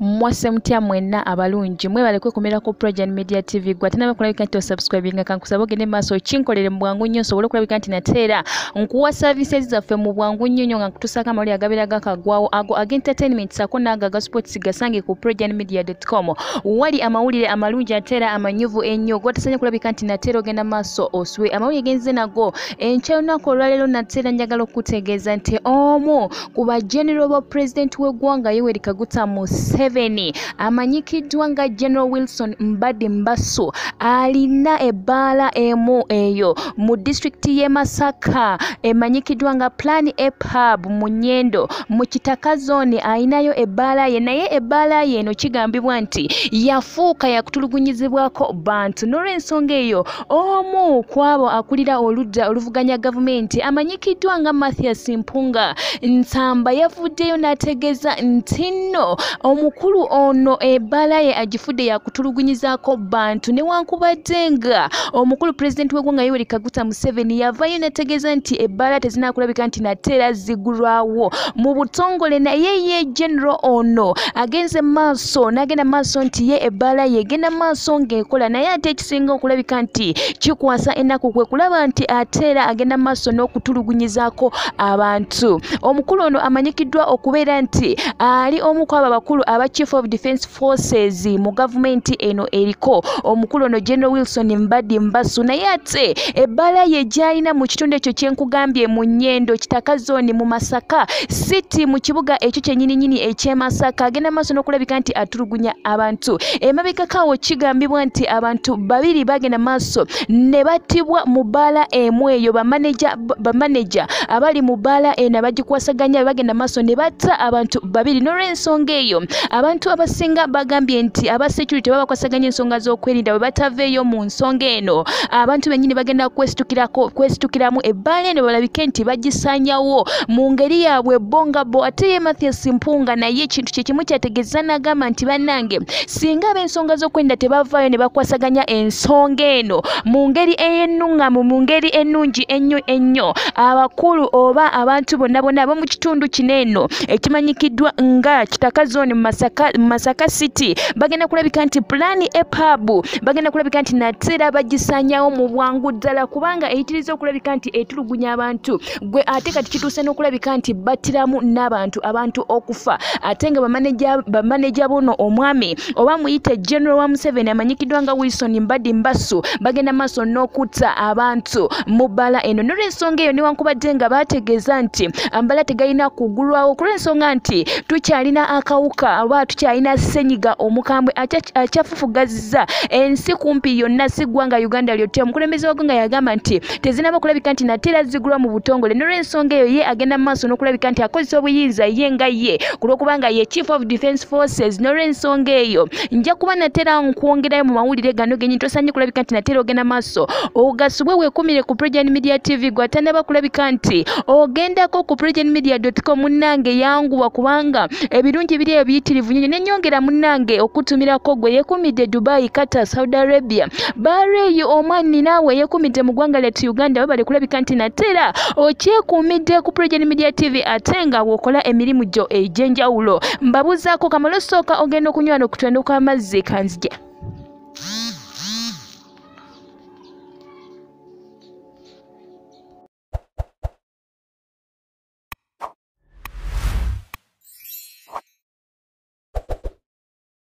mwase mutya mwenna abalungi. Mwebale kwekomera ku Progen Media TV gwe ate nabakulabika nti osubscribinga kankusaba ogende mu maaso kinkolere mu bwangu nnyo nsobole okulabika nti nateera nkuwa services zaffe mu bwangu nnyo nnyo nga nkutuusako amawulire agabeera gakagwawo ago ag'entertainment ssaako n'ago aga sports gasange ku progenmedia.com wali amawulire amalungi ate era amanyuvu ennyo. Gotasanye kulabika nti nateera ogenda mu maaso oswe amawulire genze nago. Enkya olunaku olwaleero nateera njagala okutegeeza nti omu ku bageneral ba pulezidenti w'eggwanga yoweri kaguta museveni amanyikiddwa nga general wilson mbadde mbasu alina ebbaala emu eyo. Mu disitulikiti y'e masaka emanyikiddwa nga plan epub mu nyendo mu kitaka zooni ayinayo ebbaala ye. Naye ebbaala ye eno kigambibwa nti yafuuka yakutulugunyizibwako bantu n'olw'ensonga eyo omu ku abo akulira oludda oluvuganya gavumenti amanyikiddwa nga mathias mpunga nsamba yavuddeyo n'ategeeza nti nno omukulu ono ebbaala ye agifudde yakutulugunyizaako bantu. Newankubadde nga omukulu pulezidenti w'eggwanga yoweri kaguta museveni yavayo n'ategeeza nti ebbaala tezinakulabika nti nateera zigulwawo. Mu butongole naye ye genero ono agenze maaso n'agenda maaso nti ye ebbaala ye egenda maaso ng'ekola. Naye ate ekisinga okulabika nti kikwasa ennaku kwe kulaba nti ate era agenda maaso n'okutulugunyizaako abantu. Omukulu ono amanyikiddwa okubeera nti ali omu ku abo abakulu aba chief of defence forces mu gavumenti eno eriko. Omukulu ono general wilson mbaddi mbasu naye ate ebbaala ye gy'alina mu kitundu ekyo kyenkugambye mu nyendo kitaka zooni mu masaka city mu kibuga ekyo kyennyininyini eky'e masaka agenda maaso n'okulabika nti atulugunya abantu. Emabegakaawo kigambibwa nti abantu babiri bagenda maaso ne battibwa mu bbaala emu eyo bamaneja abali mu bbaala eno abagikwasaganya bagenda maaso ne batta abantu babiri. N'olw'ensonga eyo abantu abasinga bagambye nti aba security babakwasaganya ensonga z'okwerinda bwe bataveeyo mu nsonga eno. Abantu bennyini bagenda kwesitukiramu ebbaala eno balabike nti bagisaanyawo mu ngeri yaabwe bo nga bo ate ye mathias mpunga naye ekintu kyekimu kyategeeza n'agamba nti bannange singa ab'ensonga z'okwerinda tebavaayo ne bakwasaganya ensonga eno mu ngeri ey'ennuŋŋamu mu ngeri ennungi ennyo ennyo abakulu oba abantu bonna bonna ab'omu kitundu kino eno ekimanyikiddwa nga kitaka zooni mu masaka, masaka city. Bagenda kulabika nti pulaani epabu bagenda kulabika nti nateera bagisanyawo mu bwangu ddala kubanga eyitiriza okulabika nti etulugunya abantu. Gwe ate kati kituuse n'okulabika nti battiramu n'abantu abantu okufa. Ate nga bamaneja buno omwami oba muyite general wa museveni amanyikiddwa nga wilson mbaddi mbasu bagenda maaso n'okutta abantu mu bbala eno. N'olw'ensonga eyo newankubadde nga bategeeza nti ambala tegalina kugulwawo ku lw'ensonga nti tukyalina akawuka oba tukyalina senyiga omukambwe akyafufugazizza ensi kumpi yonna si ggwanga uganda lyotya omukulembeze waggwanga yagamba nti tezinaba okulabika nti nateera zigulwa mu butongole n'olw'ensonga eyo ye agenda mu maaso n'okulabika nti akozesa obuyinza ye nga ye ku lw'okubanga ye chief of defence forces n'olw'ensonga eyo. Nja kuba nateera nkwongerayo mu mawulire gano genyi tosanye kulabika nti nateera ogenda maaso. Ogasubwe weekumire ku progen media tv gwe atandaba kulabika nti ogendako ku progen media com munnange yanguwa kubanga ebirungi biri eyo biyitirivu nyonyo nenyongera munnange okutumirako gwe yeekumidde dubai qatar saudi arabia. Bareeyo omwani naawe yeekumidde mu ggwanga lyattu uganda babale kulabika nti nateera okyekuumidde ku progen media tv ate nga bw'okola emirimu gyo egy'enjawulo. Mbabuzaako kamalo sooka ogenda okunywana okutwenduka amazzi kanzija